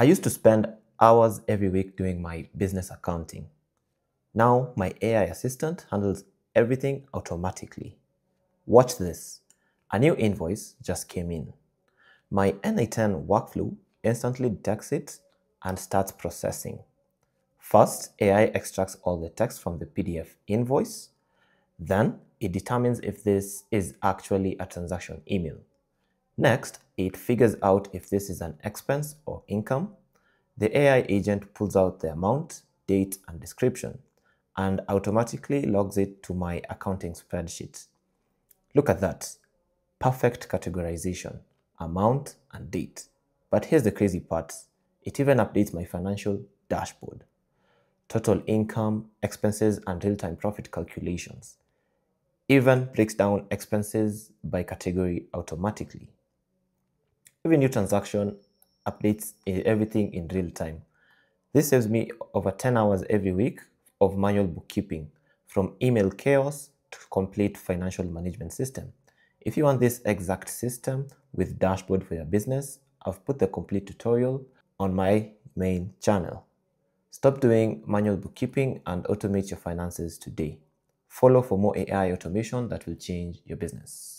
I used to spend hours every week doing my business accounting. Now my AI assistant handles everything automatically. Watch this. A new invoice just came in. My n8n workflow instantly detects it and starts processing. First, AI extracts all the text from the PDF invoice. Then, it determines if this is actually a transaction email. Next, it figures out if this is an expense or income. The AI agent pulls out the amount, date, and description and automatically logs it to my accounting spreadsheet. Look at that. Perfect categorization, amount and date. But here's the crazy part. It even updates my financial dashboard. Total income, expenses, and real-time profit calculations. Even breaks down expenses by category automatically. Every new transaction updates everything in real time. This saves me over 10 hours every week of manual bookkeeping, from email chaos to complete financial management system. If you want this exact system with dashboard for your business, I've put the complete tutorial on my main channel. Stop doing manual bookkeeping and automate your finances today. Follow for more AI automation that will change your business.